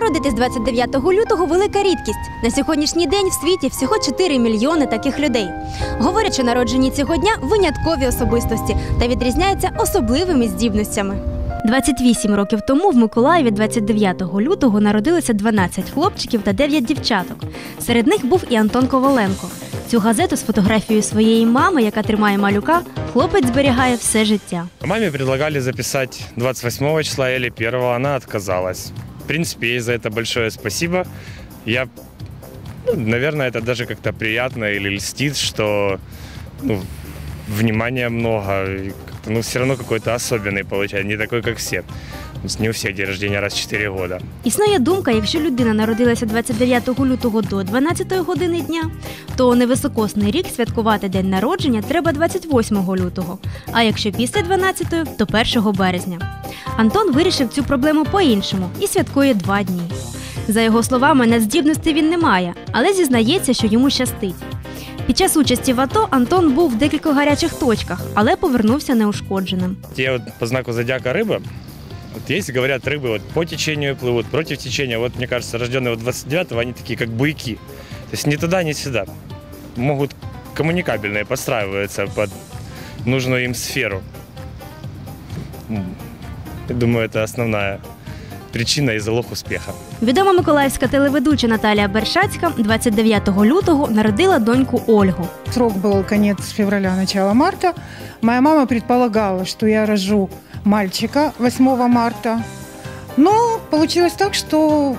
Народитись 29 лютого велика рідкість. На сьогоднішній день в світі всього 4 мільйони таких людей. Говорять, що народжені цього дня виняткові особистості та відрізняються особливими здібностями. 28 років тому в Миколаєві 29 лютого народилося 12 хлопчиків та 9 дівчаток. Серед них був і Антон Коваленко. Цю газету з фотографією своєї мами, яка тримає малюка, хлопець зберігає все життя. Маме предлагали записать 28 числа или 1, она отказалась. Принципе, ей за это большое спасибо. Я, ну, наверное, это даже как-то приятно или льстит, что ну, внимания много, ну, все равно какой-то особенный получается, не такой, как все. У всех день рождения раз в 4 года. Існує думка, якщо людина народилася 29 лютого до 12 години дня, то невисокосний рік святкувати день народження треба 28 лютого, а якщо після 12, то 1 березня. Антон вирішив цю проблему по-іншому і святкує два дні. За його словами, надздібностей він не має, але зізнається, що йому щастить. Під час участі в АТО Антон був в декількох гарячих точках, але повернувся неушкодженим. Те вот по знаку зодиака рыба, вот есть, говорят, рыбы вот по течению плывут, против течения. Вот, мне кажется, рожденные вот 29-го, они такие, как буйки. То есть ни туда, ни сюда. Могут коммуникабельные, подстраиваются под нужную им сферу. М, Я думаю, это основная причина и залог успеха. Відома миколаївська телеведуча Наталія Бершацька 29 лютого народила доньку Ольгу. Срок был конец февраля, начало марта. Моя мама предполагала, что я рожу мальчика 8 марта. Но получилось так, что,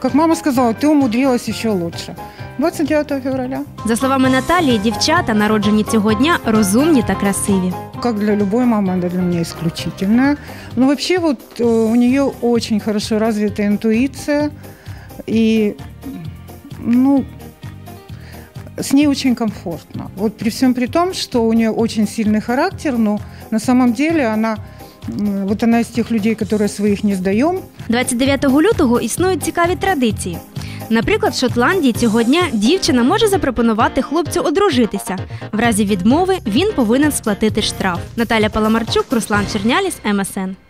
как мама сказала, ты умудрилась еще лучше. 29 февраля. За словами Наталії, дівчата, народжені цього дня, розумні та красиві. Как для любой мамы, она для меня исключительная. Но вообще вот э, у нее очень хорошо развита интуиция. И, ну, с ней очень комфортно. Вот при всем при том, что у нее очень сильный характер, но на самом деле она, м, вот она из тех людей, которые своих не сдаем, 29 лютого існують цікаві традиції. Наприклад, в Шотландії цього дня дівчина може запропонувати хлопцю одружитися. В разі відмови він повинен сплатити штраф. Наталя Паламарчук, Руслан Черняліс, МСН.